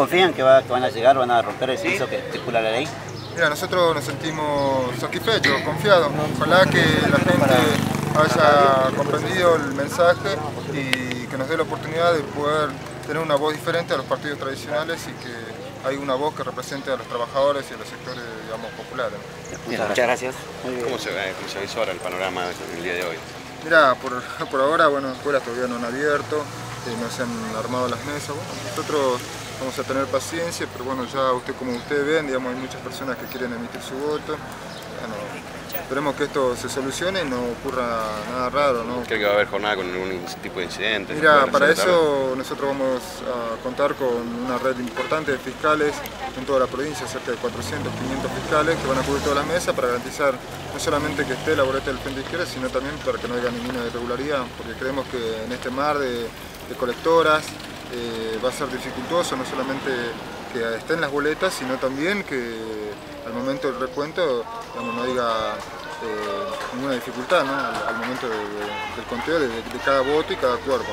confían que, va, que van a llegar, van a romper el piso que estipula la ley? Mira, nosotros nos sentimos satisfechos, confiados. Ojalá que la gente haya comprendido el mensaje y que nos dé la oportunidad de poder tener una voz diferente a los partidos tradicionales y que hay una voz que represente a los trabajadores y a los sectores digamos, populares. muchas gracias. ¿Cómo se, ve, ¿Cómo se ve ahora el panorama el día de hoy? Mira, por, por ahora, bueno, escuelas todavía no han abierto, eh, no se han armado las mesas. Bueno, nosotros vamos a tener paciencia, pero bueno, ya usted como ustedes ven, digamos, hay muchas personas que quieren emitir su voto. Bueno, esperemos que esto se solucione y no ocurra nada raro. ¿no? ¿Cree que va a haber jornada con algún tipo de incidente? Mira, para eso nosotros vamos a contar con una red importante de fiscales en toda la provincia, cerca de 400, 500 fiscales que van a cubrir todas las mesas para garantizar no solamente que esté la boleta del Frente Izquierda, sino también para que no haya ninguna irregularidad, porque creemos que en este mar de, colectoras eh, va a ser dificultoso no solamente que estén las boletas, sino también que al momento del recuento no haya eh, ninguna dificultad al, momento del conteo de, cada voto y cada cuerpo.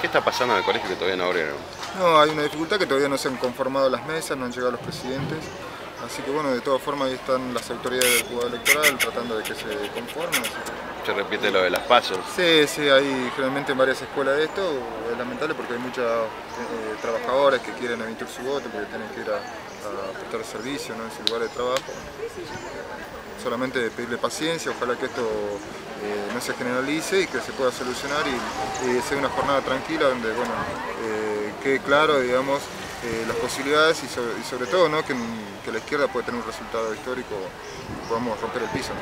¿Qué está pasando en el colegio que todavía no abrieron? No, hay una dificultad que todavía no se han conformado las mesas, no han llegado los presidentes. Así que bueno, de todas formas ahí están las autoridades del Poder Electoral tratando de que se conformen. ¿Se repite lo de las pasos? Sí, sí, hay generalmente en varias escuelas de esto. Es lamentable porque hay muchos eh, trabajadores que quieren emitir su voto porque tienen que ir a, prestar servicio en ese lugar de trabajo. Solamente pedirle paciencia, ojalá que esto eh, no se generalice y que se pueda solucionar y, sea una jornada tranquila donde bueno, eh, quede claro digamos, las posibilidades y sobre, todo ¿no? que, la izquierda puede tener un resultado histórico y podamos romper el piso.